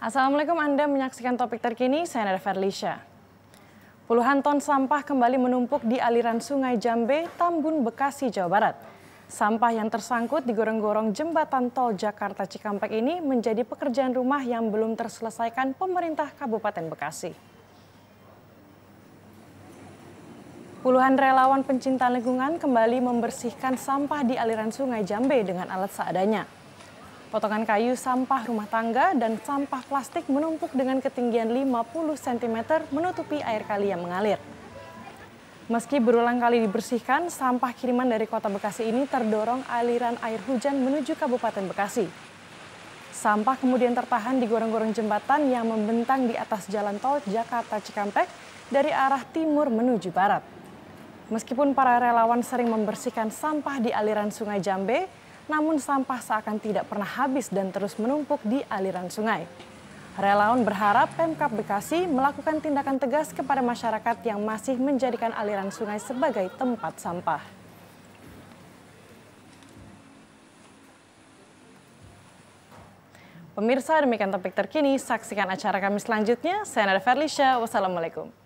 Assalamualaikum Anda menyaksikan topik terkini, saya Nada Ferlisha. Puluhan ton sampah kembali menumpuk di aliran sungai Jambe, Tambun, Bekasi, Jawa Barat. Sampah yang tersangkut di gorong-gorong jembatan tol Jakarta Cikampek ini menjadi pekerjaan rumah yang belum terselesaikan pemerintah Kabupaten Bekasi. Puluhan relawan pencinta lingkungan kembali membersihkan sampah di aliran sungai Jambe dengan alat seadanya. Potongan kayu sampah rumah tangga dan sampah plastik menumpuk dengan ketinggian 50 cm menutupi air kali yang mengalir. Meski berulang kali dibersihkan, sampah kiriman dari kota Bekasi ini terdorong aliran air hujan menuju Kabupaten Bekasi. Sampah kemudian tertahan di gorong-gorong jembatan yang membentang di atas jalan tol Jakarta Cikampek dari arah timur menuju barat. Meskipun para relawan sering membersihkan sampah di aliran sungai Jambe, namun sampah seakan tidak pernah habis dan terus menumpuk di aliran sungai. Relawan berharap Pemkap Bekasi melakukan tindakan tegas kepada masyarakat yang masih menjadikan aliran sungai sebagai tempat sampah. Pemirsa demikian topik terkini, saksikan acara kami selanjutnya. Saya Nada Ferlisha, wassalamualaikum.